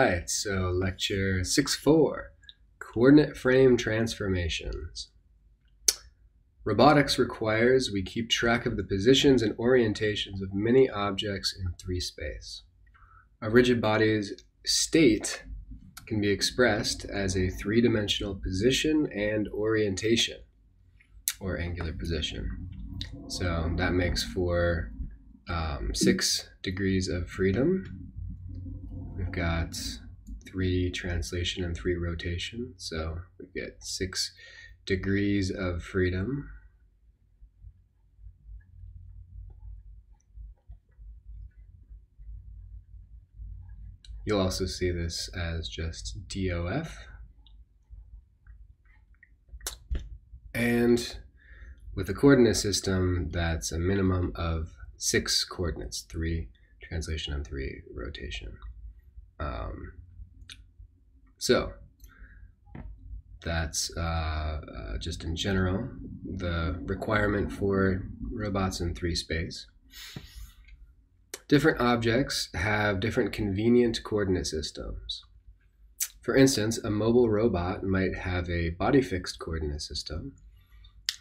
right, so lecture 6-4, Coordinate Frame Transformations. Robotics requires we keep track of the positions and orientations of many objects in 3 space. A rigid body's state can be expressed as a three-dimensional position and orientation, or angular position. So that makes for um, six degrees of freedom got three translation and three rotation. So we get six degrees of freedom. You'll also see this as just DOF. And with a coordinate system, that's a minimum of six coordinates, three translation and three rotation. Um, so that's uh, uh, just in general the requirement for robots in three space. Different objects have different convenient coordinate systems. For instance, a mobile robot might have a body fixed coordinate system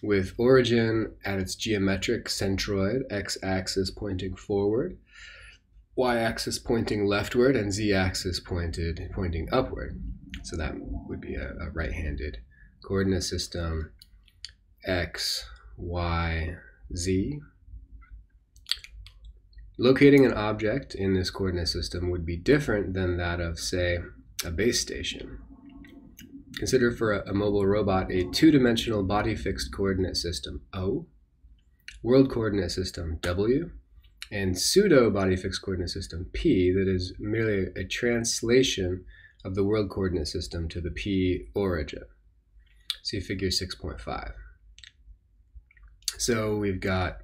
with origin at its geometric centroid, x axis pointing forward, y-axis pointing leftward and z-axis pointed pointing upward. So that would be a, a right-handed coordinate system x, y, z. Locating an object in this coordinate system would be different than that of, say, a base station. Consider for a, a mobile robot a two-dimensional body-fixed coordinate system O, world coordinate system W, and pseudo body fixed coordinate system P that is merely a translation of the world coordinate system to the P origin. See figure 6.5. So we've got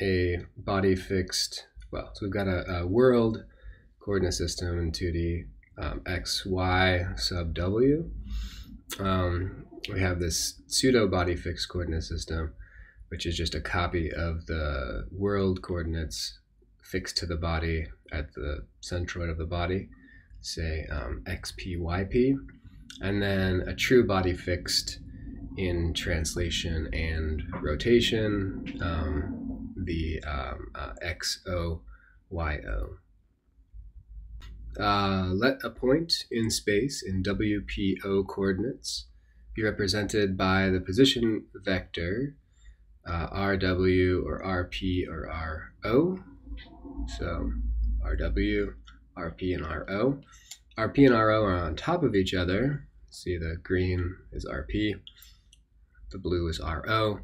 a body fixed, well, so we've got a, a world coordinate system in 2D, um, x, y sub w. Um, we have this pseudo body fixed coordinate system which is just a copy of the world coordinates fixed to the body at the centroid of the body, say um, xp, and then a true body fixed in translation and rotation, um, the um, uh, xo, yo. Uh, let a point in space in WPO coordinates be represented by the position vector uh, RW or RP or RO. So RW, RP, and RO. RP and RO are on top of each other. See the green is RP, the blue is RO.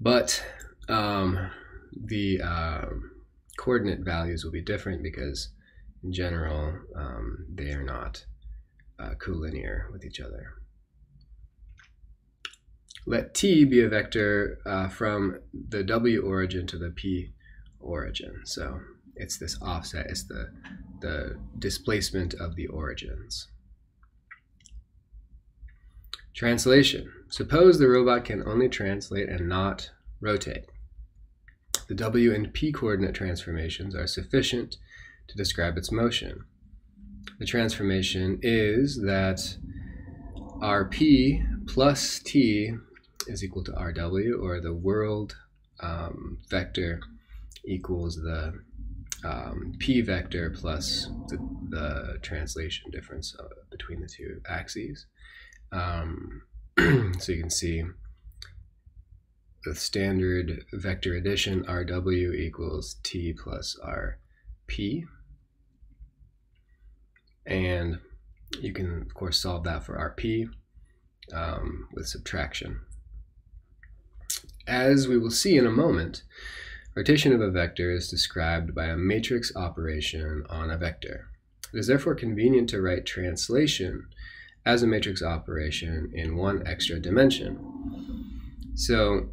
But um, the uh, coordinate values will be different because in general um, they are not uh, collinear with each other. Let t be a vector uh, from the w origin to the p origin. So it's this offset, it's the, the displacement of the origins. Translation. Suppose the robot can only translate and not rotate. The w and p coordinate transformations are sufficient to describe its motion. The transformation is that rp plus t is equal to RW, or the world um, vector equals the um, p vector plus the, the translation difference uh, between the two axes. Um, so you can see the standard vector addition RW equals T plus RP. And you can, of course, solve that for RP um, with subtraction. As we will see in a moment, rotation of a vector is described by a matrix operation on a vector. It is therefore convenient to write translation as a matrix operation in one extra dimension. So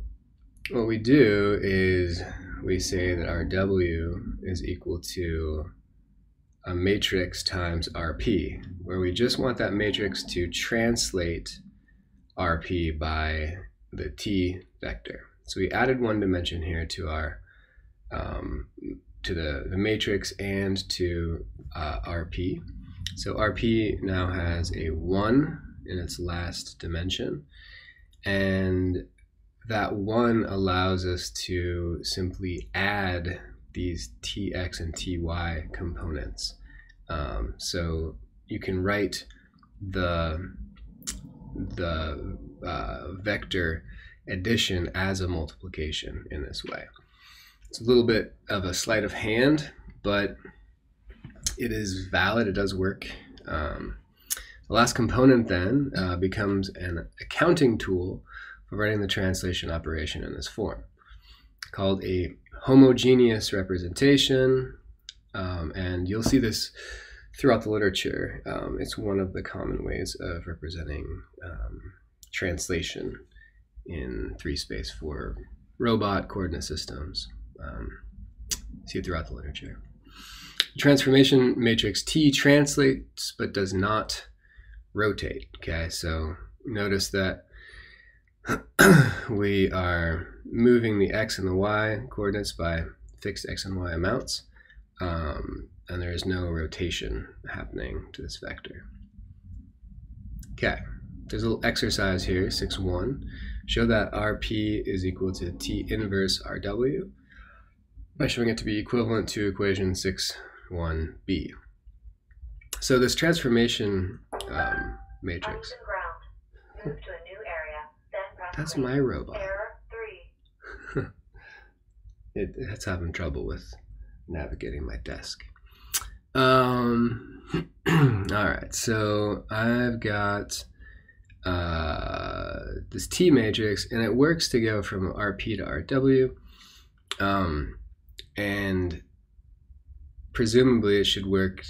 what we do is we say that our W is equal to a matrix times RP, where we just want that matrix to translate RP by the T vector. So we added one dimension here to our um, to the, the matrix and to uh, RP. So RP now has a 1 in its last dimension, and that 1 allows us to simply add these tx and ty components. Um, so you can write the the uh, vector addition as a multiplication in this way. It's a little bit of a sleight of hand, but it is valid. It does work. Um, the last component then uh, becomes an accounting tool for writing the translation operation in this form, called a homogeneous representation. Um, and you'll see this throughout the literature. Um, it's one of the common ways of representing um, translation in three space for robot coordinate systems. Um, see throughout the literature. Transformation matrix T translates but does not rotate. Okay, so notice that we are moving the x and the y coordinates by fixed x and y amounts, um, and there is no rotation happening to this vector. Okay, there's a little exercise here, 6-1. Show that RP is equal to T inverse RW by showing it to be equivalent to equation 6-1b. So this transformation um, matrix. That's my robot. it, it's having trouble with navigating my desk. Um, all right, so I've got uh, this T matrix, and it works to go from RP to RW. Um, and presumably it should work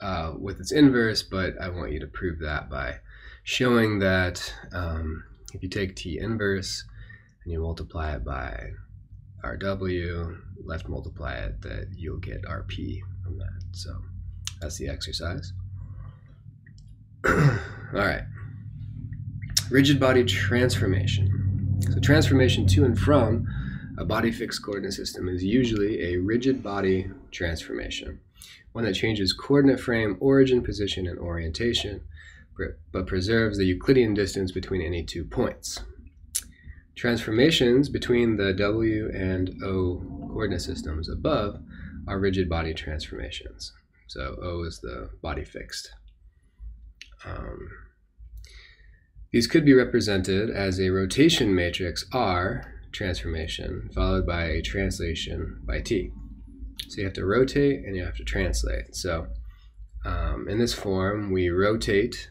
uh, with its inverse, but I want you to prove that by showing that um, if you take t inverse and you multiply it by rw, left multiply it, that you'll get rp from that. So that's the exercise. All right. Rigid body transformation. So transformation to and from a body fixed coordinate system is usually a rigid body transformation, one that changes coordinate frame, origin, position, and orientation but preserves the Euclidean distance between any two points. Transformations between the W and O coordinate systems above are rigid body transformations. So O is the body fixed. Um, these could be represented as a rotation matrix R transformation followed by a translation by T. So you have to rotate and you have to translate. So um, in this form, we rotate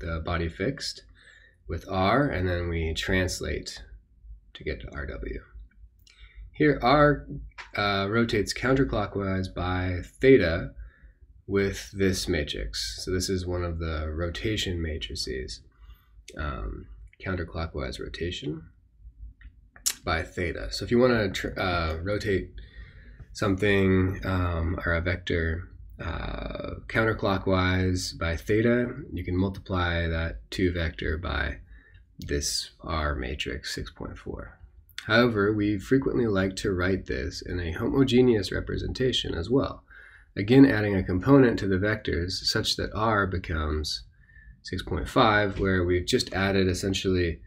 the body fixed with R, and then we translate to get to RW. Here, R uh, rotates counterclockwise by theta with this matrix. So this is one of the rotation matrices, um, counterclockwise rotation by theta. So if you want to uh, rotate something um, or a vector uh, counterclockwise by theta, you can multiply that 2 vector by this R matrix 6.4. However, we frequently like to write this in a homogeneous representation as well, again adding a component to the vectors such that R becomes 6.5, where we've just added essentially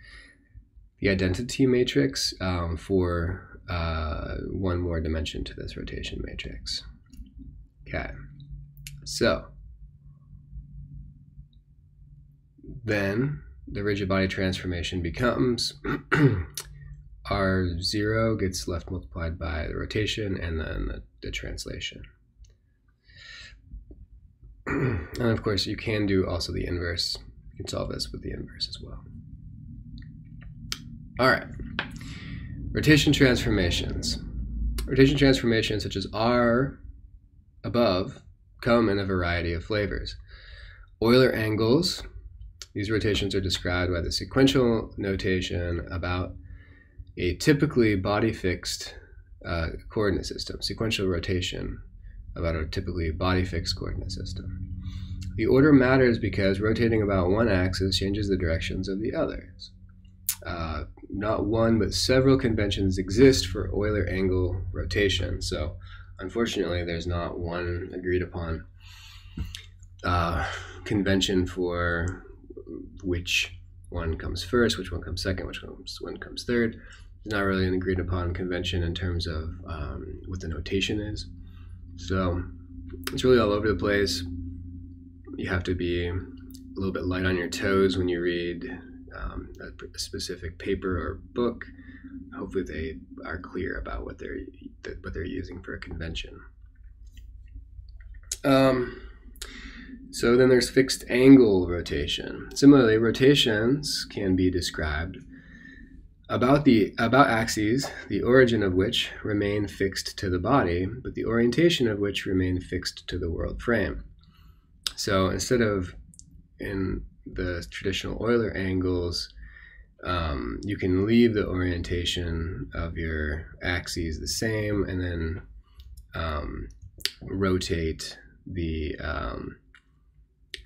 the identity matrix um, for uh, one more dimension to this rotation matrix. Okay. So then the rigid body transformation becomes R0 gets left multiplied by the rotation and then the, the translation. and of course, you can do also the inverse. You can solve this with the inverse as well. All right. Rotation transformations. Rotation transformations such as R above come in a variety of flavors. Euler angles, these rotations are described by the sequential notation about a typically body fixed uh, coordinate system, sequential rotation about a typically body fixed coordinate system. The order matters because rotating about one axis changes the directions of the others. Uh, not one, but several conventions exist for Euler angle rotation. So Unfortunately, there's not one agreed upon uh, convention for which one comes first, which one comes second, which comes one comes third. There's not really an agreed upon convention in terms of um, what the notation is. So it's really all over the place. You have to be a little bit light on your toes when you read um, a specific paper or book. Hopefully, they are clear about what they're what they're using for a convention. Um, so then there's fixed angle rotation. Similarly, rotations can be described about the about axes, the origin of which remain fixed to the body, but the orientation of which remain fixed to the world frame. So instead of in the traditional Euler angles, um, you can leave the orientation of your axes the same and then um, rotate the um,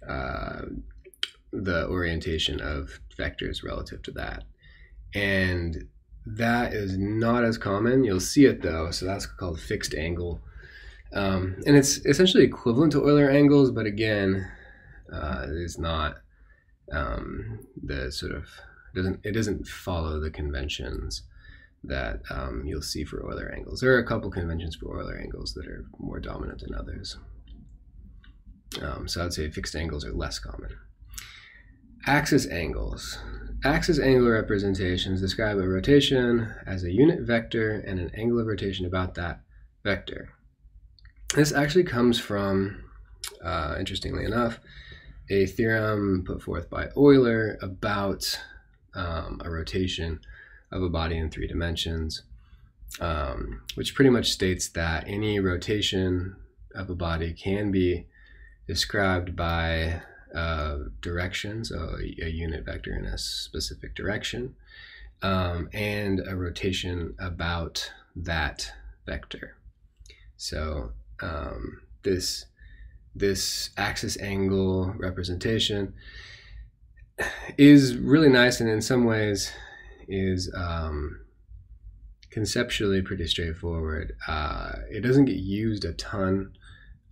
uh, the orientation of vectors relative to that. And that is not as common. You'll see it though, so that's called fixed angle. Um, and it's essentially equivalent to Euler angles, but again, uh, it is not um, the sort of doesn't it doesn't follow the conventions that um, you'll see for Euler angles. There are a couple conventions for Euler angles that are more dominant than others. Um, so I'd say fixed angles are less common. Axis angles. Axis angular representations describe a rotation as a unit vector and an angle of rotation about that vector. This actually comes from, uh, interestingly enough, a theorem put forth by Euler about um, a rotation of a body in three dimensions, um, which pretty much states that any rotation of a body can be described by uh, direction, so a, a, unit vector in a specific direction, um, and a rotation about that vector. So um, this this axis angle representation is really nice, and in some ways is um, conceptually pretty straightforward. Uh, it doesn't get used a ton.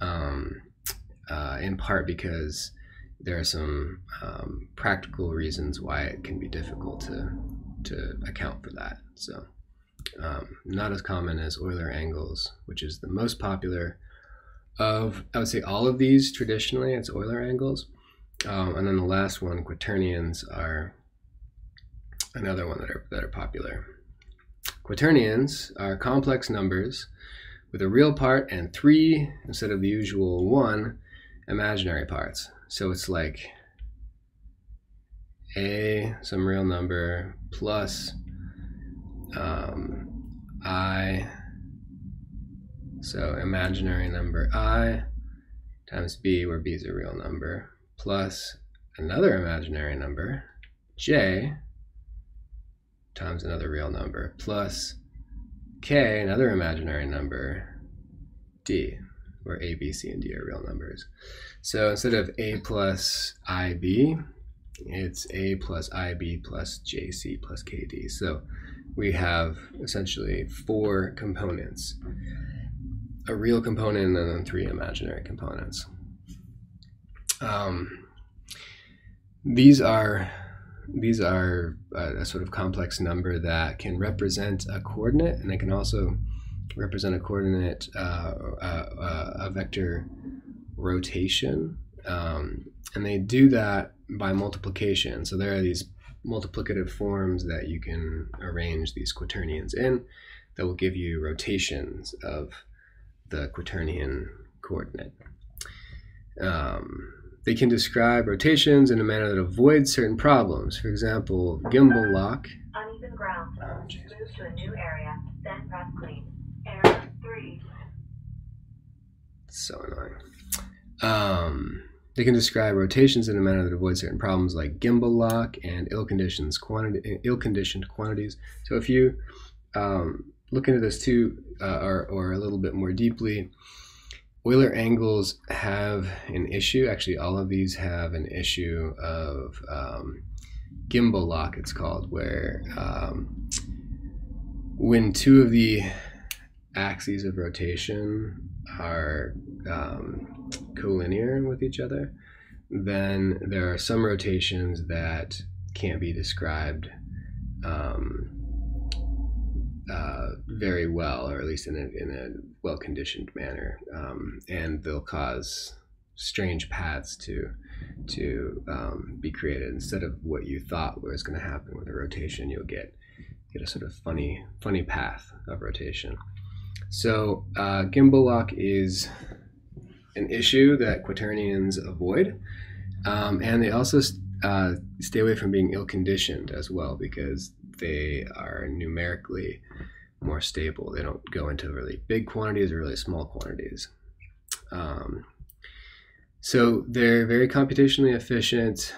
Um, uh, in part because there are some um, practical reasons why it can be difficult to to account for that. So, um, not as common as Euler angles, which is the most popular of I would say all of these traditionally. It's Euler angles, um, and then the last one, quaternions, are another one that are that are popular. Quaternions are complex numbers with a real part and three instead of the usual one imaginary parts. So it's like a, some real number, plus um, i, so imaginary number i, times b, where b is a real number, plus another imaginary number, j, times another real number, plus k, another imaginary number, d where a, b, c, and d are real numbers. So instead of a plus ib, it's a plus ib plus jc plus kd. So we have essentially four components a real component and then three imaginary components. Um, these are these are a, a, sort of complex number that can represent a coordinate and they can also represent a coordinate, uh, uh, uh, a vector rotation. Um, and they do that by multiplication. So there are these multiplicative forms that you can arrange these quaternions in that will give you rotations of the quaternion coordinate. Um, they can describe rotations in a manner that avoids certain problems. For example, gimbal lock. Uneven ground. Oh, Move to a new area, then press clean. Error 3. So annoying. Um, they can describe rotations in a manner that avoids certain problems like gimbal lock and ill-conditioned ill-conditioned quantities. So if you um, look into this too, uh, or, or a little bit more deeply, Euler angles have an issue. Actually, all of these have an issue of um, gimbal lock. It's called where um, when two of the axes of rotation are um, collinear with each other, then there are some rotations that can't be described um, uh, very well, or at least in a, in a well conditioned manner, um, and they'll cause strange paths to to um, be created instead of what you thought was going to happen with a rotation. You'll get get a sort of funny funny path of rotation. So uh, gimbal lock is an issue that quaternions avoid, um, and they also uh, stay away from being ill-conditioned as well because they are numerically more stable. They don't go into really big quantities or really small quantities. Um, so they're very computationally efficient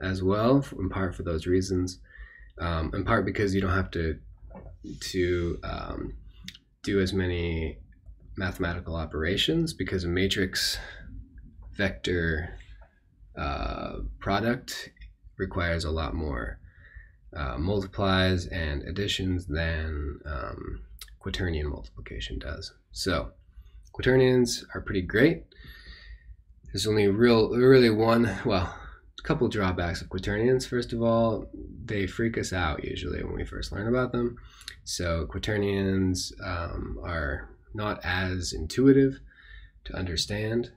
as well, in part for those reasons, um, in part because you don't have to to um, do as many mathematical operations because a matrix vector uh, product requires a lot more uh, multiplies and additions than um, quaternion multiplication does. So quaternions are pretty great. There's only real, really one, well, couple drawbacks of quaternions. First of all, they freak us out usually when we first learn about them. So quaternions um, are not as intuitive to understand.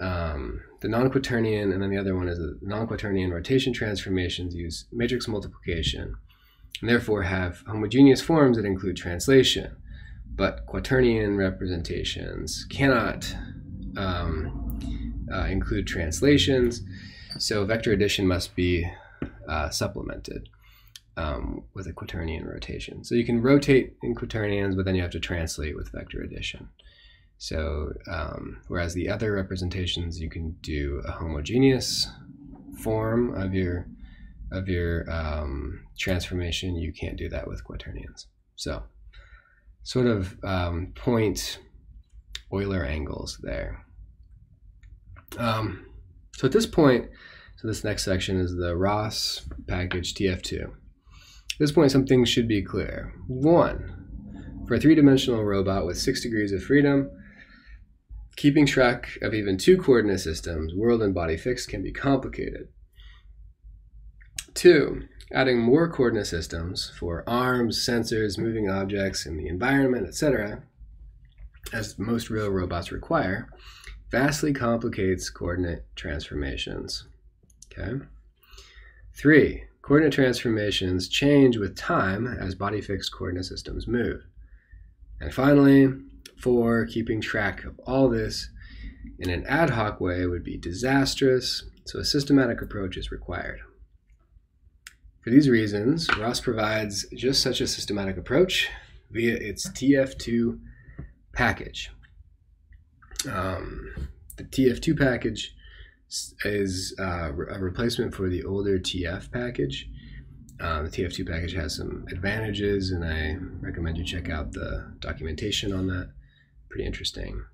Um, the non-quaternion, and then the other one is the non-quaternion rotation transformations use matrix multiplication, and therefore have homogeneous forms that include translation. But quaternion representations cannot um, uh, include translations, so vector addition must be uh, supplemented um, with a quaternion rotation. So you can rotate in quaternions, but then you have to translate with vector addition. So um, whereas the other representations, you can do a homogeneous form of your of your um, transformation, you can't do that with quaternions. So sort of um, point Euler angles there. Um, so at this point, so this next section is the ROS package TF2. At this point, some things should be clear. One, for a three-dimensional robot with six degrees of freedom, keeping track of even two coordinate systems, world and body fixed, can be complicated. Two, adding more coordinate systems for arms, sensors, moving objects in the environment, etc., as most real robots require, vastly complicates coordinate transformations. Okay. Three, Coordinate transformations change with time as body fixed coordinate systems move. And finally, four, keeping track of all this in an ad hoc way would be disastrous, so a systematic approach is required. For these reasons, ROS provides just such a systematic approach via its TF2 package. Um, the TF2 package is uh, a replacement for the older TF package. Uh, the TF2 package has some advantages, and I recommend you check out the documentation on that. Pretty interesting.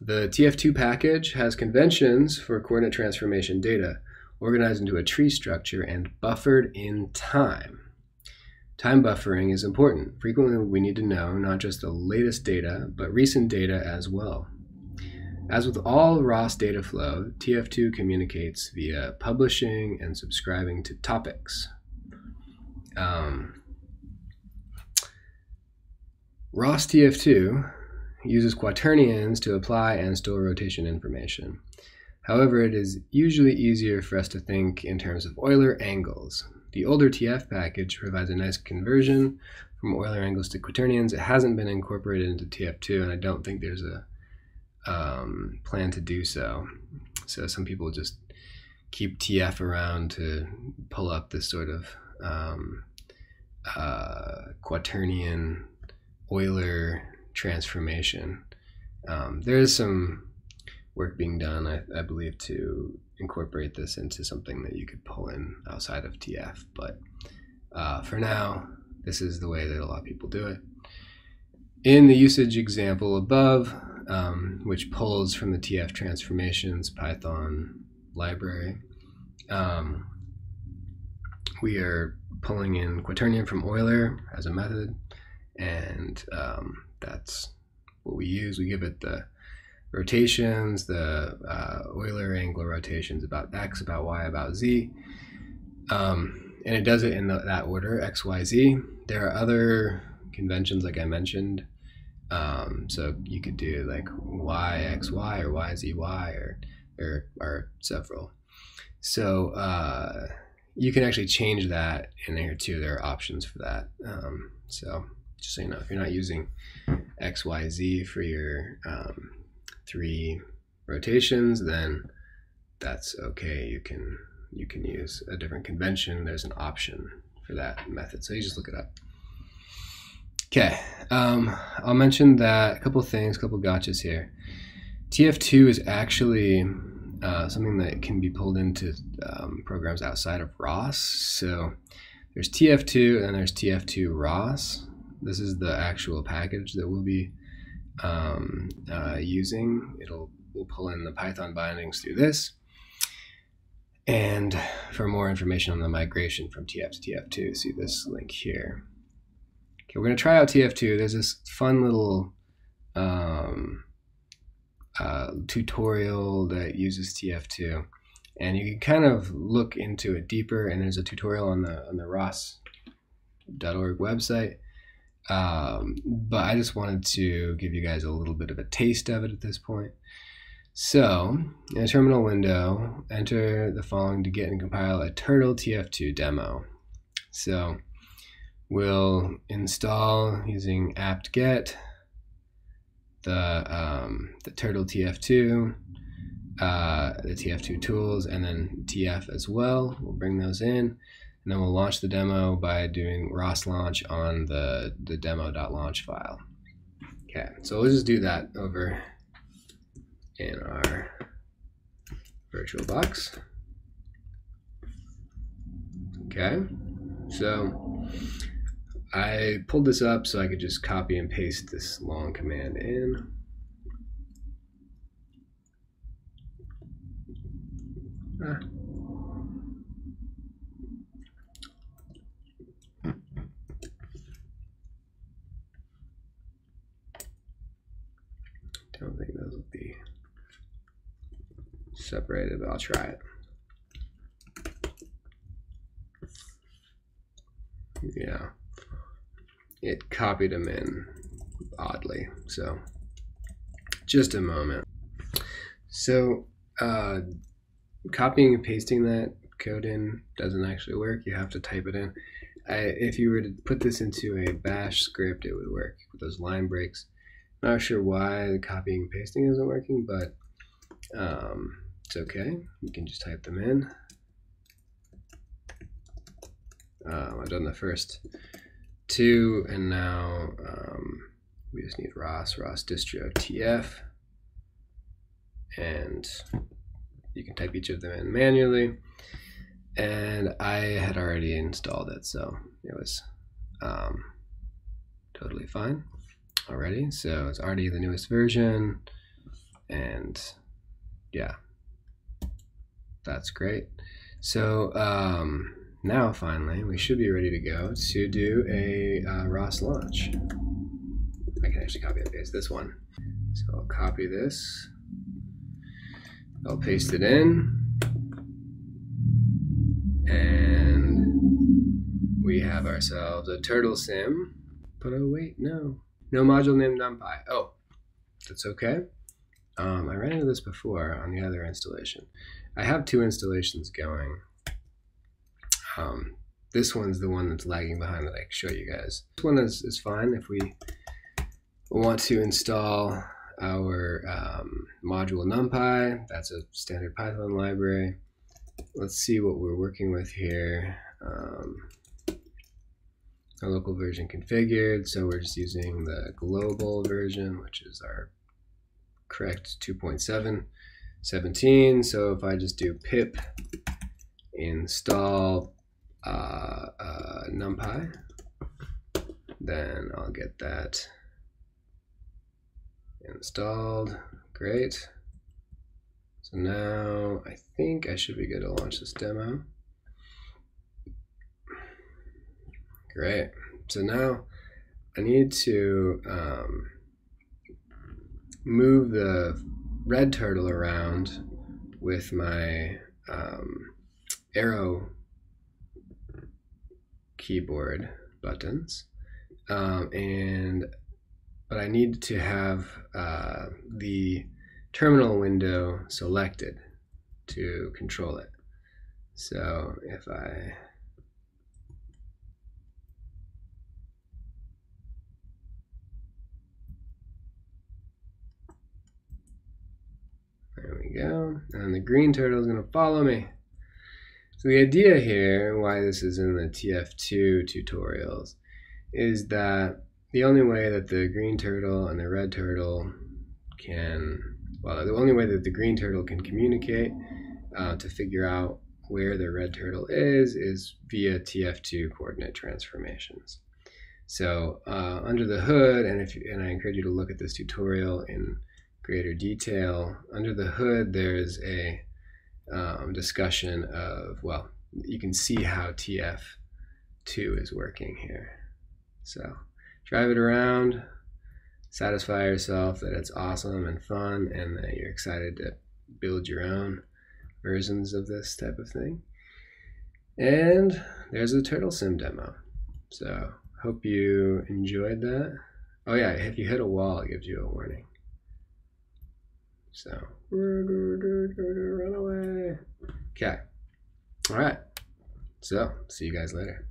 The TF2 package has conventions for coordinate transformation data organized into a tree structure and buffered in time. Time buffering is important. Frequently, we need to know not just the latest data, but recent data as well. As with all ROS data flow, TF2 communicates via publishing and subscribing to topics. Um, ROS TF2 uses quaternions to apply and store rotation information. However, it is usually easier for us to think in terms of Euler angles. The older TF package provides a nice conversion from Euler angles to quaternions. It hasn't been incorporated into TF2, and I don't think there's a um, plan to do so. So some people just keep TF around to pull up this sort of um, uh, quaternion Euler transformation. Um, there is some work being done, I, I, believe, to incorporate this into something that you could pull in outside of TF. But uh, for now, this is the way that a lot of people do it. In the usage example above, um, which pulls from the TF transformations Python library. Um, we are pulling in quaternion from Euler as a method, and um, that's what we use. We give it the rotations, the uh, Euler angular rotations about x, about y, about z. Um, and it does it in the, that order, x, y, z. There are other conventions, like I mentioned. Um, so you could do like y, x, y, or y, z, y, or, or, or several. So uh, you can actually change that in here too. There are options for that. Um, so just so you know, if you're not using X, Y, Z for your um, three rotations, then that's okay. You can you can use a different convention. There's an option for that method. So you just look it up. Okay, um, I'll mention that a couple things, a couple gotchas here. TF2 is actually uh, something that can be pulled into um, programs outside of ROS. So there's TF2 and there's TF2 ROS. This is the actual package that we'll be um, uh, using. It'll we'll pull in the Python bindings through this. And for more information on the migration from TF to TF2, see this link here. Okay, we're going to try out TF2. There's this fun little um, uh, tutorial that uses TF2, and you can kind of look into it deeper. And there's a tutorial on the on the ROS.org website. Um, but I just wanted to give you guys a little bit of a taste of it at this point. So, in a terminal window, enter the following to get and compile a Turtle TF2 demo. So, we'll install using apt-get the, um, the Turtle TF2, uh, the TF2 tools, and then TF as well. We'll bring those in. And then we'll launch the demo by doing ROS launch on the, the demo.launch file. Okay, so we'll just do that over in our VirtualBox. Okay, so I pulled this up so I could just copy and paste this long command in. Ah. I don't think those will be separated, but I'll try it. Yeah, it copied them in oddly. So just a moment. So uh, copying and pasting that code in doesn't actually work. You have to type it in. I, if you were to put this into a bash script, it would work with those line breaks. Not sure why the copying and pasting isn't working, but um, it's okay. You can just type them in. Um, I've done the first two, and now um, we just need ROS, ROS distro TF, and you can type each of them in manually. And I had already installed it, so it was um, totally fine already. So it's already the newest version. And yeah, that's great. So um, now finally, we should be ready to go to do a uh, ROS launch. I can actually copy and paste this one. So I'll copy this. I'll paste it in. And we have ourselves a turtle sim. But oh wait, no. No module named NumPy. Oh, that's okay. Um, I ran into this before on the other installation. I have two installations going. Um, this one's the one that's lagging behind that I can show you guys. This one is, is fine if we want to install our um, module NumPy. That's a standard Python library. Let's see what we're working with here. Um, our local version configured. So we're just using the global version, which is our correct 2.7 17. So if I just do pip install uh, uh, numpy, then I'll get that installed. Great. So now I think I should be good to launch this demo. Great. So now I need to um, move the red turtle around with my um, arrow keyboard buttons. Um, and but I need to have uh, the terminal window selected to control it. So if I There we go. And the green turtle is going to follow me. So the idea here, why this is in the TF2 tutorials, is that the only way that the green turtle and the red turtle can, well, the only way that the green turtle can communicate uh, to figure out where the red turtle is, is via TF2 coordinate transformations. So uh, under the hood, and if and I encourage you to look at this tutorial in greater detail. Under the hood, there's a um, discussion of, well, you can see how TF2 is working here. So drive it around, satisfy yourself that it's awesome and fun and that you're excited to build your own versions of this type of thing. And there's a Turtle Sim demo. So hope you enjoyed that. Oh yeah, if you hit a wall, it gives you a warning. So run away. Okay. All right. So see you guys later.